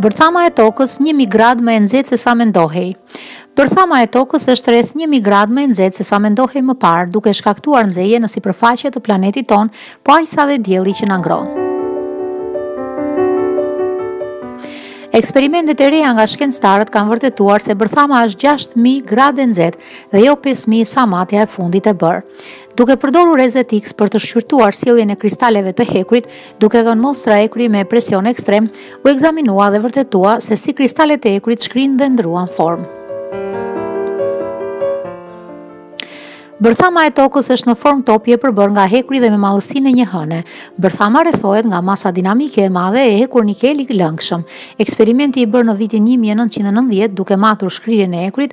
Bërthama e tokës 1000 gradë më e nxehtë se sa mendohej. Bërthama e tokës është rreth 1000 gradë më e nxehtë se sa mendohej më parë, duke shkaktuar nxehje në sipërfaqe të planetit tonë, po aq sa dhe dielli që na ngroh. Eksperimentet e reja nga shkencëtarët kanë vërtetuar se bërthama është 6000 gradë e nxehtë dhe jo 5000 sa matja e fundit e bërë. Duke përdorur rrezet X për të shqyrtuar sjelljen e kristaleve të hekurit, duke vënë mostra hekuri me presion ekstrem, u ekzaminua dhe vërtetua se si kristalet e hekurit shkrijnë dhe ndërrojnë formë. Bërthama e tokës është në formë topi e përbërë nga hekuri dhe me madhësinë e një hëne. Bërthama rrethohet nga masa dinamike e madhe e hekur nikelit lëngshëm. Eksperimenti i bërë në vitin 1990 duke matur shkrirjen e hekurit